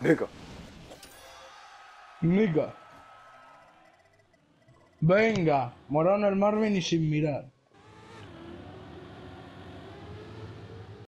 Nico. Nica. Venga, Morón el Marvin y sin mirar.